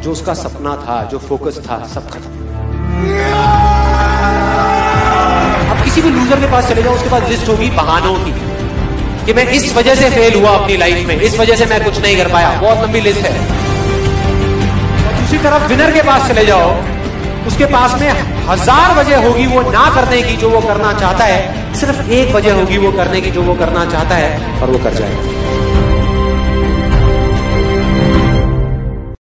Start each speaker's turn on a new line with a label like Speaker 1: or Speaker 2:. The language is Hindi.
Speaker 1: जो उसका सपना था, जो फोकस था, सब खत्म। अब किसी भी लूजर के पास चले जाओ, उसके पास लिस्ट होगी, बहानों की, कि मैं इस वजह से फेल हुआ अपनी लाइफ में, इस वजह से मैं कुछ नहीं कर पाया। बहुत लंबी लिस्ट है। दूसरी तरफ़ विनर के पास चले जाओ, उसके पास में हज़ार वजह होगी वो ना करने की जो वो करना चाहता है, सिर्फ़ एक वजह होगी वो करने की जो वो करना चाहता है, और वो कर जाएगा।